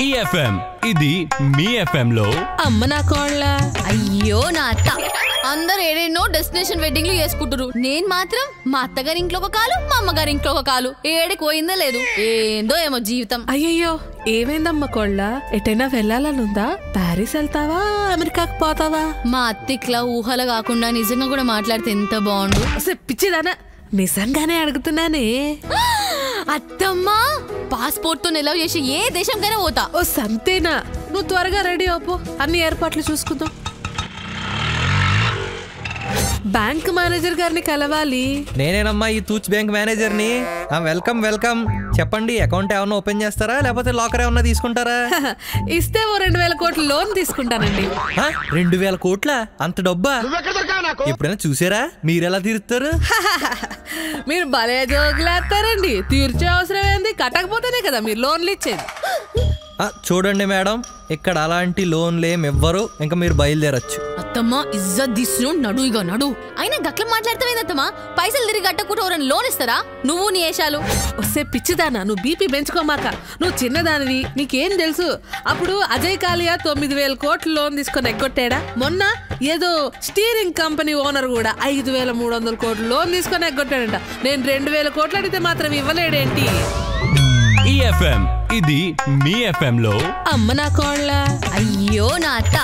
ఈ ఎఫ్ఎం ఇది మీ ఎఫ్ఎం లో. అమ్మ నా కోళ్ళ. అయ్యో నా అత్త. అందరు ఏడేనో డెస్టినేషన్ వెడ్డింగ్లు చేసుకుంటారు నేను మాత్రం మా అత్తగారి ఇంట్లో ఒక కాలు మా అమ్మగారి ఇంట్లో ఒక కాలు. ఏడికి పోయిందో లేదు. ఏందో ఏమో జీవితం. అయ్యయ్యో ఏమైందమ్మ కోళ్ళ? ఎటైనా వెళ్ళాలనుందా? ప్యారిస్ వెళ్తావా? అమెరికాకు పోతావా? మా అత్తిట్లా ఊహలు కాకుండా నిజంగా కూడా మాట్లాడితే ఎంత బాగుండు. అసే పిచ్చిదానా. నిజంగానే అడుగుతున్నానే. అత్తమ్మా! పాస్పోర్ట్తో నిలవ చేసి ఏ దేశంకైనా పోతా. ఓ సంతేనా? నువ్వు త్వరగా రెడీ అవ్వు. అన్ని ఏర్పాట్లు చూసుకుందాం. బ్యాంక్ మేనేజర్ గారిని కలవాలి. నేనేనమ్మా ఈ తూచ్ బ్యాంక్ మేనేజర్ని? ఆ, వెల్కమ్ వెల్కమ్. చెప్పండి అకౌంట్ ఏమన్నా ఓపెన్ చేస్తారా? లేకపోతే లాకర్ ఏమన్నా తీసుకుంటారా? ఇస్తే ఓ రెండు వేల కోట్ల లోన్ తీసుకుంటానండి. ఆ, రెండు వేల కోట్ల? అంత డబ్బా? ఎప్పుడైనా చూసారా? మీరెలా తీరుస్తారు? మీరు భలే జోగులేస్తారండి తీర్చే అవసరం ఏంది? కట్టకపోతేనే కదా మీరు లోన్లు ఇచ్చేది. చూడండి మేడం. ఇక్కడ అలాంటి లోన్లు ఏమి ఇవ్వరు ఇంకా మీరు బయలుదేరచ్చు. అత్తమ్మా ఇజ్జత్ దిస్సు నడు ఇగో నడు. అయినా గట్ల మాట్లాడతావేంది అత్తమ్మా? పైసలు తిరిగి కట్టకుండా ఎవరైనా లోన్ ఇస్తారా? నువ్వు నీ ఏషాలు. వస్తే పిచ్చిదానా నువ్వు బీపీ పెంచుకోమాక. నువ్వు చిన్నదానివి నీకేం తెలుసు? అప్పుడు అజయ్ కాలియా తొమ్మిది వేల కోట్లు లోన్ తీసుకొని ఎగ్గొట్టాడా? మొన్న ఏదో స్టీరింగ్ కంపెనీ ఓనర్ కూడా ఐదు వేల మూడు వందల కోట్లు లోన్ తీసుకొని ఎగ్గొట్టాడంట. నేను రెండు వేల కోట్లు అడిగితే మాత్రం ఇవ్వలేడేంటి? ఈ ఇది మీ ఎఫ్ఎం లో. అమ్మ నా కోళ్ళ అయ్యో నా అత్త.